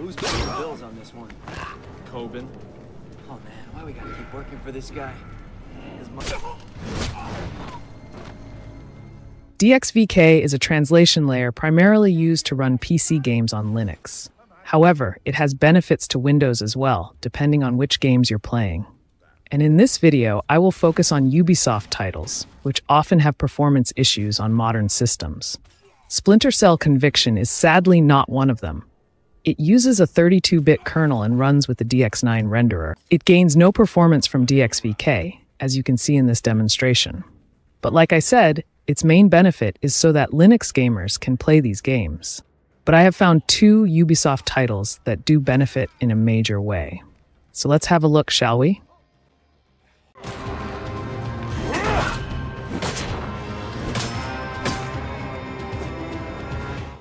who's paying the bills on this one? Coben. Oh man, why we gotta keep working for this guy? His mo- DXVK is a translation layer primarily used to run PC games on Linux. However, it has benefits to Windows as well, depending on which games you're playing. And in this video, I will focus on Ubisoft titles, which often have performance issues on modern systems. Splinter Cell Conviction is sadly not one of them. It uses a 32 bit kernel and runs with the DX9 renderer. It gains no performance from DXVK, as you can see in this demonstration. But like I said, its main benefit is so that Linux gamers can play these games. But I have found two Ubisoft titles that do benefit in a major way. So let's have a look, shall we?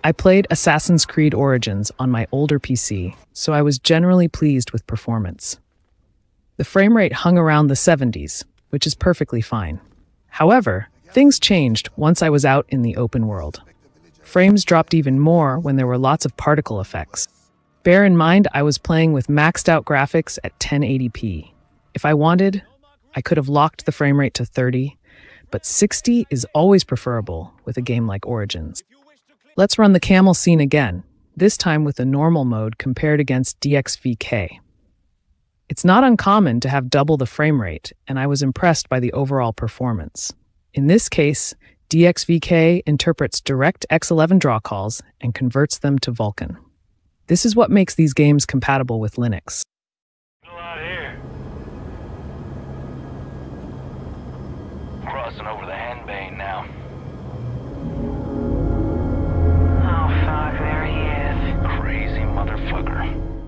I played Assassin's Creed Origins on my older PC, so I was generally pleased with performance. The frame rate hung around the 70s, which is perfectly fine. However, things changed once I was out in the open world. Frames dropped even more when there were lots of particle effects. Bear in mind, I was playing with maxed out graphics at 1080p. If I wanted, I could have locked the frame rate to 30, but 60 is always preferable with a game like Origins. Let's run the camel scene again, this time with the normal mode compared against DXVK. It's not uncommon to have double the frame rate, and I was impressed by the overall performance. In this case, DXVK interprets DirectX 11 draw calls and converts them to Vulkan. This is what makes these games compatible with Linux. Crossing over the Henbane now.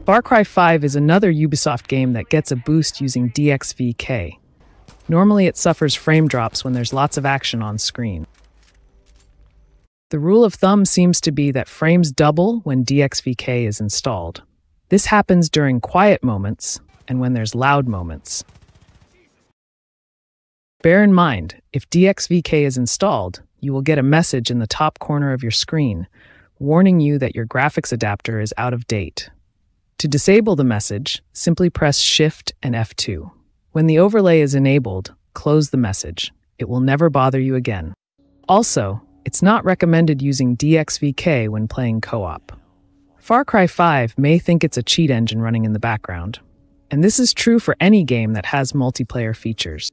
Far Cry 5 is another Ubisoft game that gets a boost using DXVK. Normally, it suffers frame drops when there's lots of action on screen. The rule of thumb seems to be that frames double when DXVK is installed. This happens during quiet moments and when there's loud moments. Bear in mind, if DXVK is installed, you will get a message in the top corner of your screen warning you that your graphics adapter is out of date. To disable the message, simply press Shift and F2. When the overlay is enabled, close the message. It will never bother you again. Also, it's not recommended using DXVK when playing co op. Far Cry 5 may think it's a cheat engine running in the background, and this is true for any game that has multiplayer features.